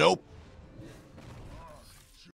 Nope.